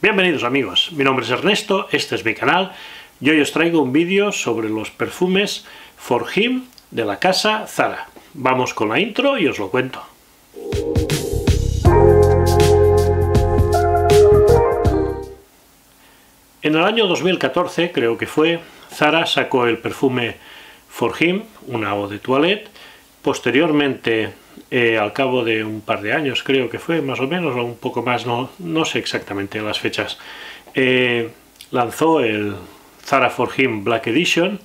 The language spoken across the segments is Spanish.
Bienvenidos amigos, mi nombre es Ernesto, este es mi canal y hoy os traigo un vídeo sobre los perfumes For Him de la casa Zara. Vamos con la intro y os lo cuento. En el año 2014, creo que fue, Zara sacó el perfume For Him, una eau de toilette. Posteriormente eh, al cabo de un par de años, creo que fue más o menos, o un poco más, no, no sé exactamente las fechas, eh, lanzó el Zara for Him Black Edition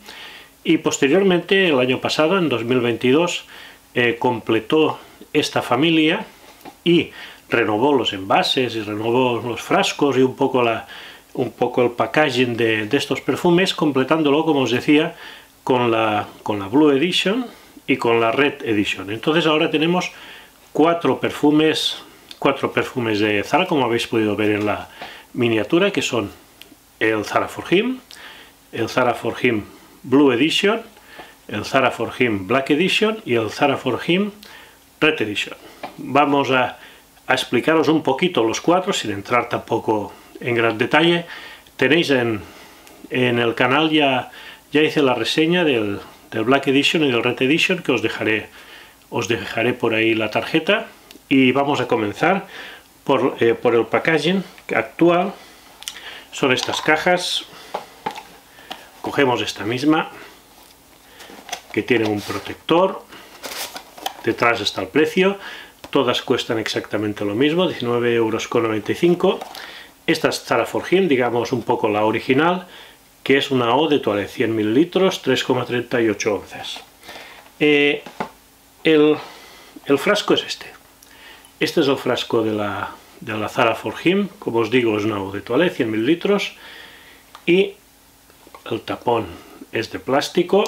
y posteriormente, el año pasado, en 2022, eh, completó esta familia y renovó los envases y renovó los frascos y un poco, la, un poco el packaging de, de estos perfumes, completándolo, como os decía, con la, con la Blue Edition, y con la Red Edition. Entonces ahora tenemos cuatro perfumes, cuatro perfumes de Zara, como habéis podido ver en la miniatura, que son el Zara For Him, el Zara For Him Blue Edition, el Zara For Him Black Edition y el Zara For Him Red Edition. Vamos a, explicaros un poquito los cuatro, sin entrar tampoco en gran detalle. Tenéis en, en el canal ya, ya hice la reseña del, del Black Edition y del Red Edition que os dejaré, os dejaré por ahí la tarjeta. Y vamos a comenzar por, eh, por el packaging actual. Son estas cajas. Cogemos esta misma que tiene un protector. Detrás está el precio. Todas cuestan exactamente lo mismo 19,95 euros esta es Zara Forgin, digamos un poco la original que es una O de toilette, 100 mililitros, 3,38 onzas. Eh, el, frasco es este. Este es el frasco de la, de la Zara For Him, como os digo es una O de toilette, 100 mililitros, y el tapón es de plástico,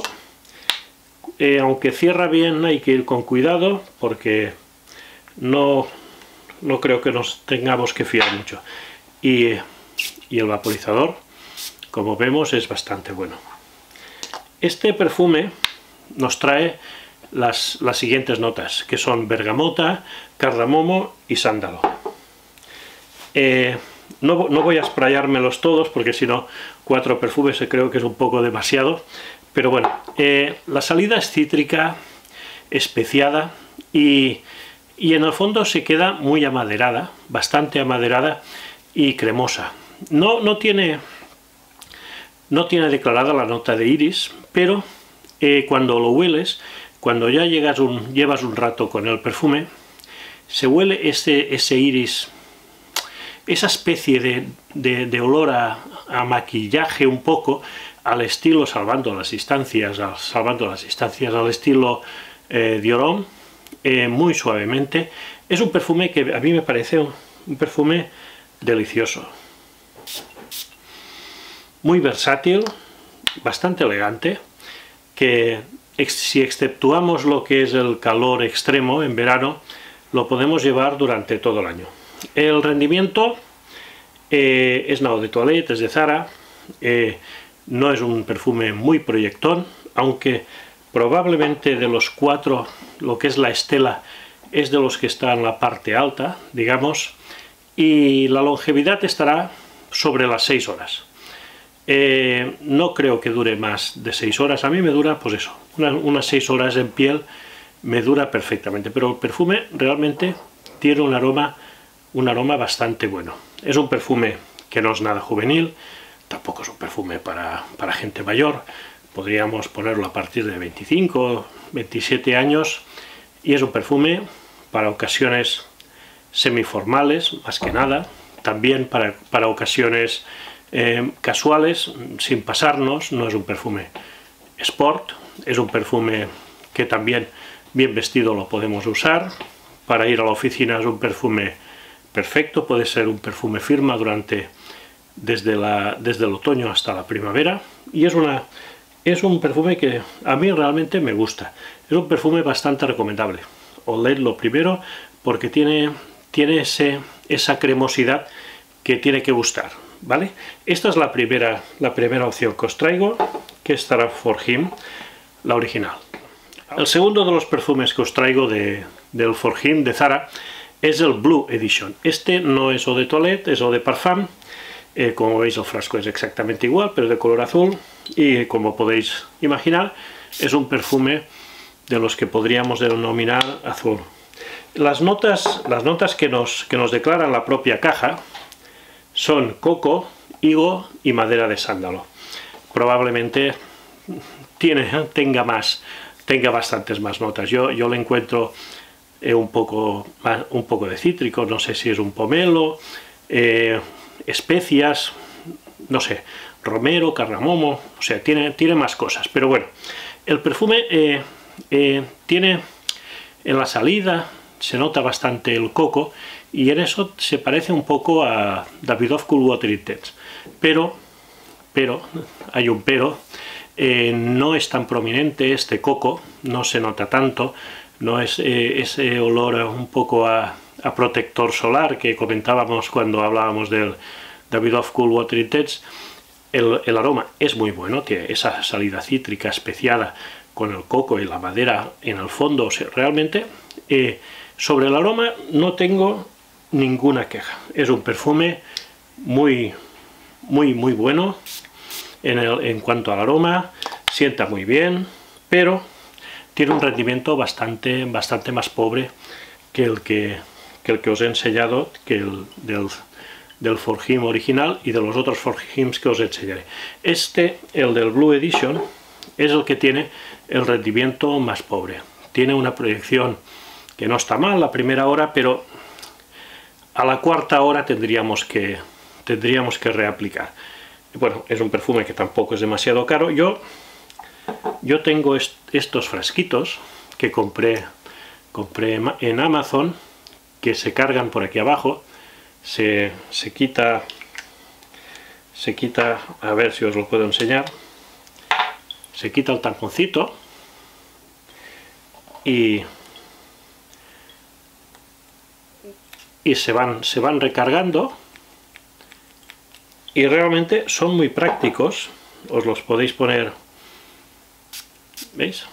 eh, aunque cierra bien hay que ir con cuidado porque no, no creo que nos tengamos que fiar mucho. Y, y el vaporizador como vemos es bastante bueno. Este perfume nos trae las, siguientes notas, que son bergamota, cardamomo y sándalo. Eh, no, voy a sprayármelos todos porque si no, cuatro perfumes creo que es un poco demasiado. Pero bueno, eh, la salida es cítrica, especiada y, y en el fondo se queda muy amaderada, bastante amaderada y cremosa. No, no tiene no tiene declarada la nota de iris, pero eh, cuando lo hueles, cuando ya llegas un, llevas un rato con el perfume, se huele ese, ese iris, esa especie de, olor a, maquillaje un poco, al estilo, salvando las instancias, salvando las instancias al estilo eh, Diorón, eh, muy suavemente. Es un perfume que a mí me parece un perfume delicioso muy versátil, bastante elegante, que si exceptuamos lo que es el calor extremo en verano, lo podemos llevar durante todo el año. El rendimiento eh, es nada de toilette, es de Zara, eh, no es un perfume muy proyectón, aunque probablemente de los cuatro, lo que es la estela, es de los que está en la parte alta, digamos, y la longevidad estará sobre las 6 horas. Eh, no creo que dure más de 6 horas. A mí me dura, pues eso, unas 6 horas en piel me dura perfectamente. Pero el perfume realmente tiene un aroma, un aroma bastante bueno. Es un perfume que no es nada juvenil, tampoco es un perfume para, para gente mayor. Podríamos ponerlo a partir de 25, 27 años. Y es un perfume para ocasiones semiformales, más que nada. También para, para ocasiones eh, casuales, sin pasarnos, no es un perfume sport, es un perfume que también bien vestido lo podemos usar, para ir a la oficina es un perfume perfecto, puede ser un perfume firma durante desde, el otoño hasta la primavera. Y es, un perfume que a mí realmente me gusta, es un perfume bastante recomendable, oledlo primero porque tiene, tiene esa cremosidad que tiene que gustar, ¿vale? Esta es la primera, la primera opción que os traigo, que estará For Him, la original. El segundo de los perfumes que os traigo de, del For Him de Zara es el Blue Edition. Este no es Eau de Toilette, es Eau de Parfum. Eh, como veis el frasco es exactamente igual, pero de color azul. Y como podéis imaginar, es un perfume de los que podríamos denominar azul. Las notas, las notas que, nos, que nos declaran la propia caja son coco, higo y madera de sándalo. Probablemente tiene, tenga más, tenga bastantes más notas. Yo, yo le encuentro eh, un, poco, un poco de cítrico, no sé si es un pomelo, eh, especias, no sé, romero, carramomo, o sea, tiene, tiene más cosas. Pero bueno, el perfume eh, tiene en la salida, se nota bastante el coco, y en eso se parece un poco a Davidoff Cool Water Intense. Pero, pero, hay un pero, no es tan prominente este coco, no se nota tanto, no es eh, ese olor un poco a, protector solar que comentábamos cuando hablábamos del Davidoff Cool Water Intense. El, aroma es muy bueno, tiene esa salida cítrica especiada con el coco y la madera en el fondo. realmente eh, sobre el aroma no tengo ninguna queja. Es un perfume muy, muy, muy bueno en, en cuanto al aroma, sienta muy bien, pero tiene un rendimiento bastante, bastante más pobre que el que, el que os he enseñado, que el del, del Forjim original y de los otros Forjims que os enseñaré. Este, el del Blue Edition, es el que tiene el rendimiento más pobre. Tiene una proyección que no está mal la primera hora, pero a la cuarta hora tendríamos que, tendríamos que reaplicar. Bueno, es un perfume que tampoco es demasiado caro. Yo yo tengo estos frasquitos que compré, compré en Amazon, que se cargan por aquí abajo, se, quita, se quita, a ver si os lo puedo enseñar, se quita el tamponcito y, y se, van, se van recargando y realmente son muy prácticos, os los podéis poner ¿Veis?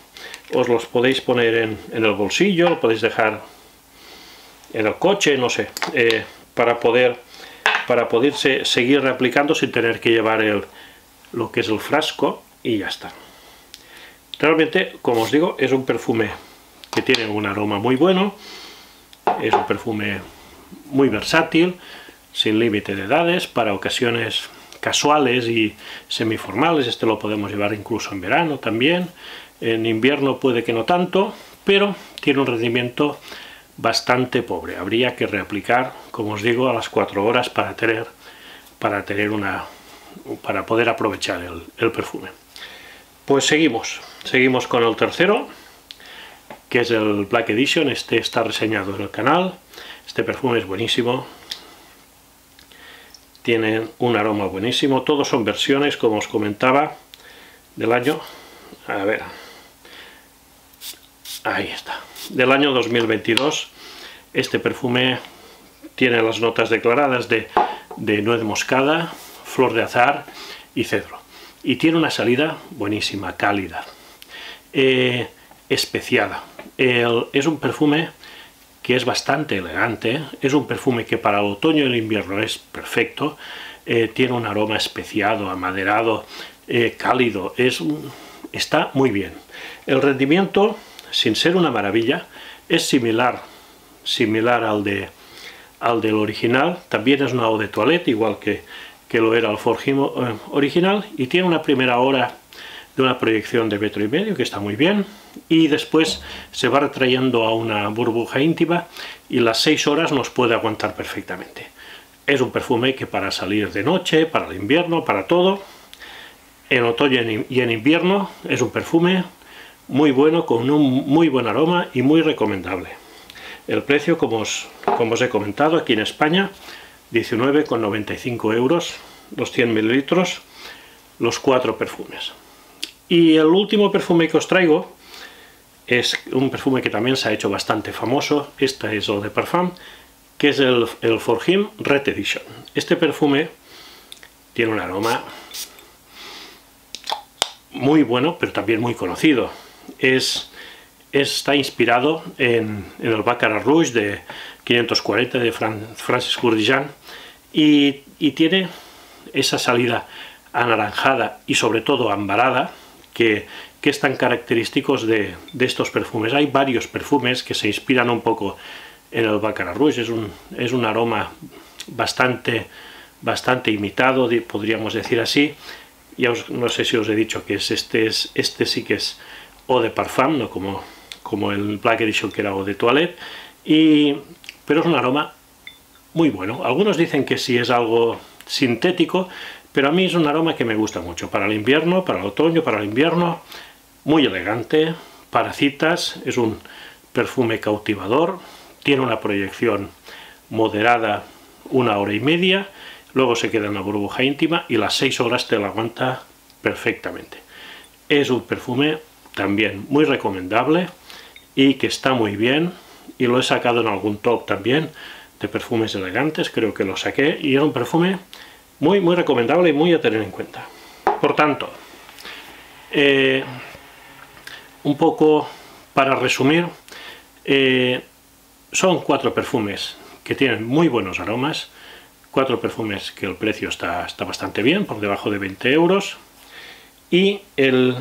Os los podéis poner en, el bolsillo, lo podéis dejar en el coche, no sé, eh, para poder para poderse seguir reaplicando sin tener que llevar el, lo que es el frasco y ya está. Realmente, como os digo, es un perfume que tiene un aroma muy bueno, es un perfume muy versátil, sin límite de edades, para ocasiones casuales y semiformales, este lo podemos llevar incluso en verano también, en invierno puede que no tanto, pero tiene un rendimiento bastante pobre. Habría que reaplicar, como os digo, a las 4 horas para tener, para tener una para poder aprovechar el, el perfume. Pues seguimos, seguimos con el tercero, que es el Black Edition, este está reseñado en el canal, este perfume es buenísimo, tiene un aroma buenísimo, todos son versiones, como os comentaba, del año, a ver, Ahí está. Del año 2022. Este perfume tiene las notas declaradas de, nuez moscada, flor de azar y cedro. Y tiene una salida buenísima, cálida, eh, especiada. es un perfume que es bastante elegante, es un perfume que para el otoño y el invierno es perfecto, eh, tiene un aroma especiado, amaderado, eh, cálido, es, está muy bien. El rendimiento sin ser una maravilla, es similar, similar al, de, al del original, también es una eau de toilette, igual que, que lo era el Forgimo eh, original, y tiene una primera hora de una proyección de metro y medio, que está muy bien, y después se va retrayendo a una burbuja íntima, y las seis horas nos puede aguantar perfectamente. Es un perfume que para salir de noche, para el invierno, para todo, en otoño y en invierno es un perfume muy bueno, con un muy buen aroma y muy recomendable. El precio, como os, como os he comentado, aquí en España, 19,95 euros, los 100 mililitros, los cuatro perfumes. Y el último perfume que os traigo es un perfume que también se ha hecho bastante famoso, esta es Eau de Parfum, que es el, el Red Edition. Este perfume tiene un aroma muy bueno, pero también muy conocido es, está inspirado en, el Baccarat Rouge de 540 de Francis Kurdijan y, tiene esa salida anaranjada y sobre todo ambarada que, que es tan característicos de, estos perfumes. Hay varios perfumes que se inspiran un poco en el Baccarat Rouge, es un, es un aroma bastante, bastante imitado, podríamos decir así. Ya no sé si os he dicho que es este, es, este sí que es Eau de Parfum, no como, como el Black Edition que era Eau de Toilette, y, pero es un aroma muy bueno. Algunos dicen que sí es algo sintético, pero a mí es un aroma que me gusta mucho. Para el invierno, para el otoño, para el invierno, muy elegante. Para citas, es un perfume cautivador, tiene una proyección moderada, una hora y media, luego se queda en la burbuja íntima y las seis horas te la aguanta perfectamente. Es un perfume también muy recomendable y que está muy bien y lo he sacado en algún top también de perfumes elegantes, creo que lo saqué y era un perfume muy muy recomendable y muy a tener en cuenta. Por tanto, eh, un poco para resumir, eh, son cuatro perfumes que tienen muy buenos aromas, cuatro perfumes que el precio está, está bastante bien, por debajo de 20 euros, y el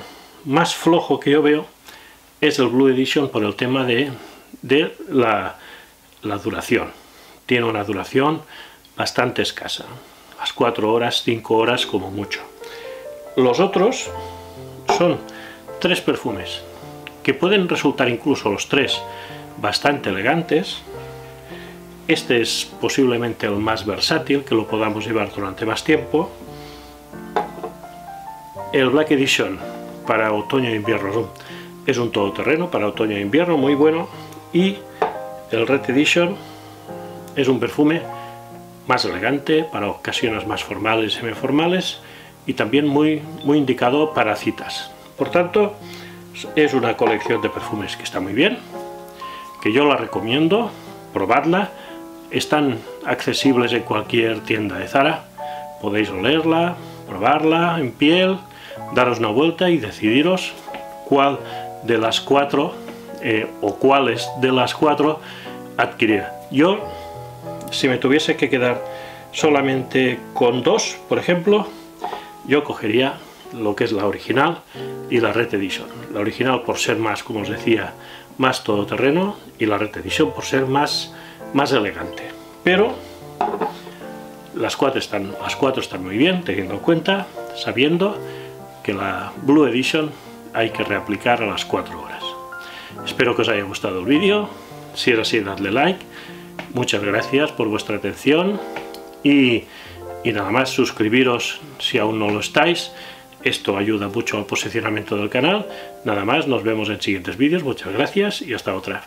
más flojo que yo veo es el Blue Edition por el tema de, la, duración. Tiene una duración bastante escasa, las 4 horas, 5 horas como mucho. Los otros son tres perfumes que pueden resultar incluso los tres bastante elegantes. Este es posiblemente el más versátil, que lo podamos llevar durante más tiempo. El Black Edition para otoño e invierno es un todoterreno para otoño e invierno muy bueno y el Red Edition es un perfume más elegante para ocasiones más formales y semiformales y también muy, muy indicado para citas. Por tanto, es una colección de perfumes que está muy bien, que yo la recomiendo, probadla, están accesibles en cualquier tienda de Zara, podéis olerla, probarla en piel, daros una vuelta y decidiros cuál de las cuatro eh, o cuáles de las cuatro adquirir. Yo, si me tuviese que quedar solamente con dos, por ejemplo, yo cogería lo que es la original y la Red Edition. La original por ser más, como os decía, más todoterreno y la Red Edition por ser más, más elegante. Pero las cuatro, están, las cuatro están muy bien, teniendo en cuenta, sabiendo que la Blue Edition hay que reaplicar a las 4 horas. Espero que os haya gustado el vídeo, si es así dadle like, muchas gracias por vuestra atención y, nada más suscribiros si aún no lo estáis, esto ayuda mucho al posicionamiento del canal, nada más, nos vemos en siguientes vídeos, muchas gracias y hasta otra.